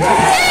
Yeah!